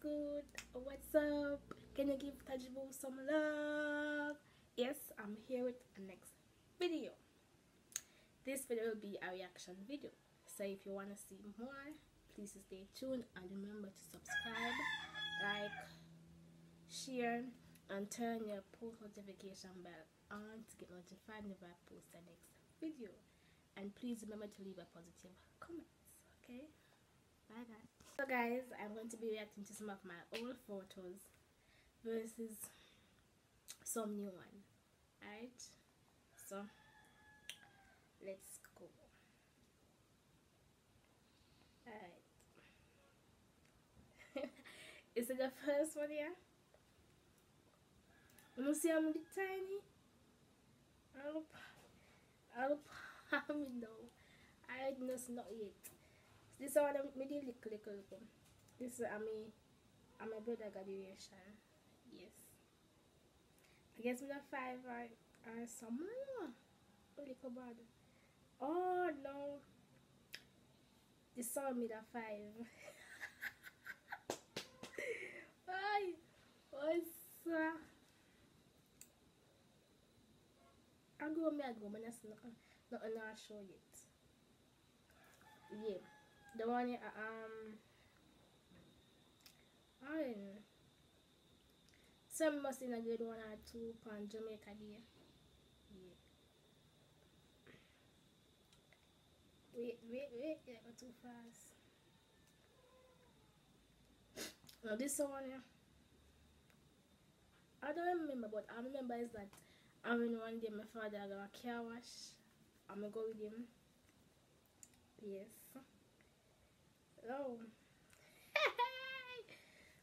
good? What's up? Can you give Tajibu some love? Yes, I'm here with the next video. This video will be a reaction video. So if you want to see more, please stay tuned and remember to subscribe, like, share, and turn your post notification bell on to get notified whenever I post the next video. And please remember to leave a positive comment. Okay? Bye guys. So guys, I'm going to be reacting to some of my old photos versus some new one. Alright? So, let's go. Alright. Is it the first one here? You see I'm tiny? I'll, I'll, I'm no. I just not yet. This one me little little little. This is I mean I'm a brother graduation. Yes. I guess me the five or, or somewhere. A little bad. Oh no. This one me the five. Ay, what's uh, I go me I go, but that's not not not show yet. Yeah the one um know. Some must in a grade one or two pound Jamaica there. Yeah. Wait, wait, wait, yeah, go too fast. Now this one here. I don't remember but I remember is that I mean one day my father got a car wash. I'm gonna go with him. Yes. Oh.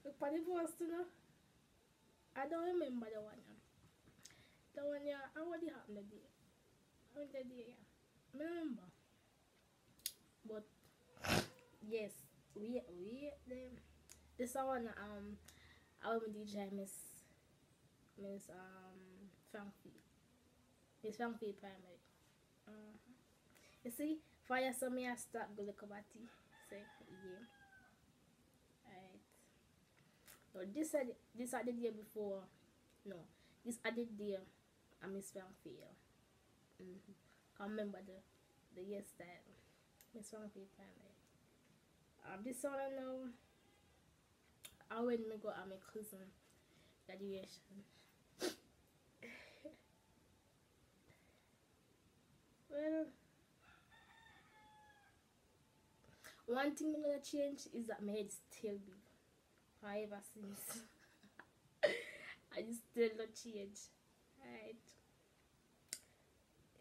Look for the post, you know. I don't remember the one. The one, yeah, I already happened the day. On the day, yeah. Remember. But, yes, we, we, them. This one, um, I will DJ Miss, Miss, um, Frankfield. Miss Frankfield Primary. Uh -huh. You see, fire some me I start go look about tea say yeah. Right so this I this did here before no. This did there I miss Fairfield mm -hmm. can't remember the the yes that Miss Fairfield family um this one I know I went to go at my cousin graduation. Well One thing I'm gonna change is that my head still big. However, since I just still not change. Right.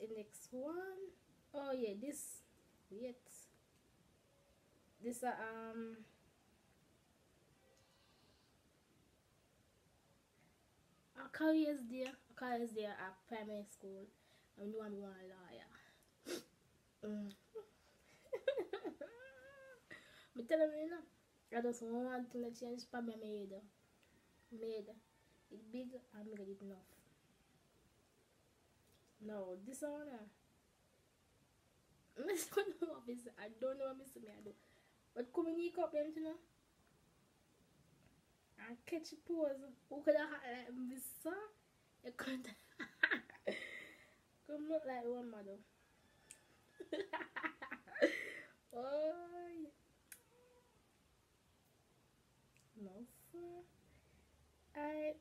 The next one. Oh yeah, this wait. This uh, um careers there. Careers there at primary school. I'm the one lawyer. mm. to change for me made. Made. It big and make it enough. No, this one, uh, I don't know what this, I don't know what this me I do. But in up them, you know. And catch a pose. Who could have had like this, sir? You couldn't. Come look like one mother. oh, I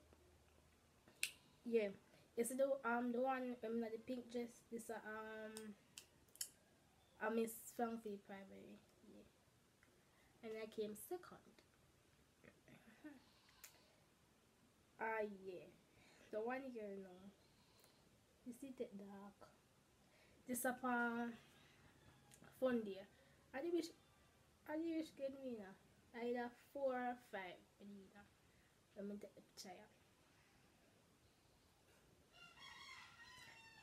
yeah. It's the um the one um like the pink dress. This uh, um I miss Fancy Primary. Yeah. And I came second. Ah uh, yeah. The one here now. You see that dark. This up uh fun. I wish I wish get me now. Either four or five. Let me take the picture.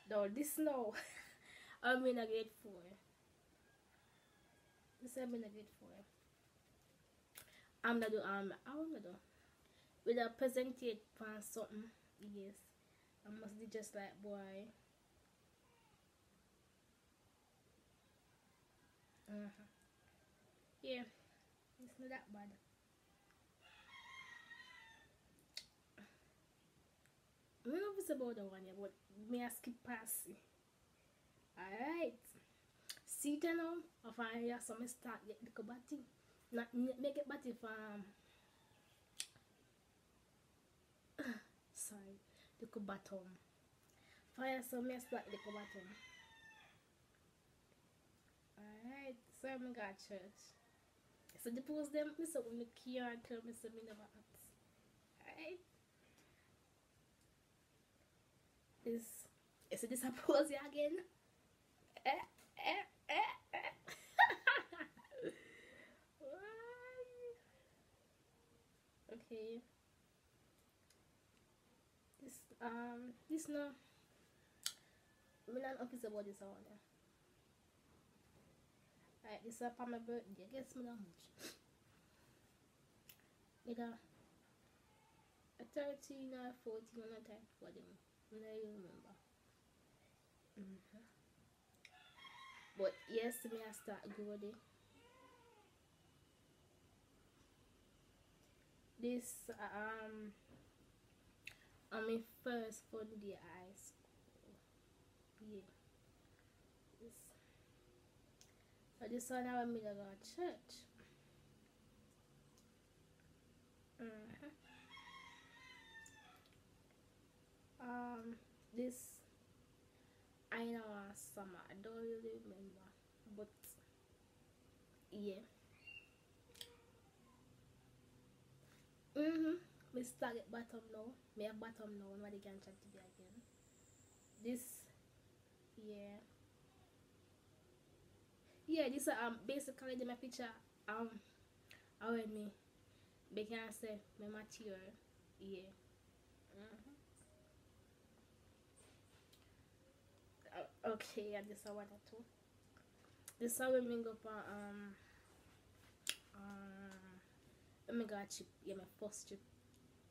No, this no. I'm in a grade four. This I'm in a grade four. I'm gonna do um I'm gonna do with a presented pan something. Yes. I must be just like boy. Uh -huh. Yeah. Not that bad. I don't know if it's about the one here, but may I skip past it. Alright. See you now. I find yeah, some start get the batty. Not make it but um, if um, sorry, the bottom. Fire some start the bottom. Alright, so I'm gonna church. So the post them, me so me care and tell me so me never ask. Alright. Is is this a pose again? Eh, eh, eh, eh. okay. This um this no. Me not office about this one. Alright, this is for my birthday. Guess me how much? It a, a 13 or 14 on a type for them. I don't remember. Mm -hmm. But yes, me I start growing. This um on my first day high school. Yeah. This I just saw now I'm gonna go to church. Um, this I know last summer. I don't really remember, but yeah. Mhm. Me start at bottom now. Me at bottom now. Nobody can chat to me again. This, yeah yeah this um basically the my picture um I already me they can say my material yeah. Okay and this is I do this is how we go for um um let me go trip yeah my first trip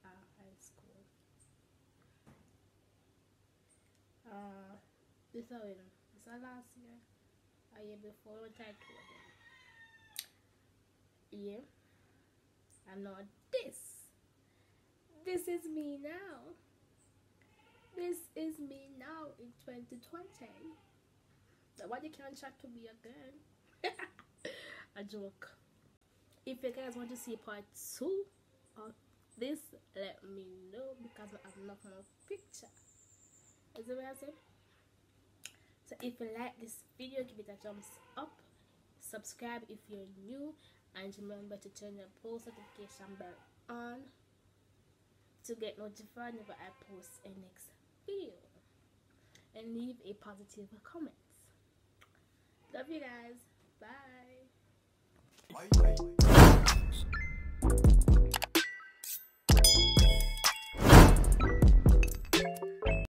uh high school. Uh this is how this is last year a I told them. Yeah. And now this. This is me now. This is me now in 2020. Why you can't chat to me again? a joke. If you guys want to see part two of this, let me know because I have enough more picture. Is it what I said? So if you like this video give it a thumbs up. Subscribe if you're new. And remember to turn your post notification bell on to get notified whenever I post a next video. And leave a positive comment. Love you guys. Bye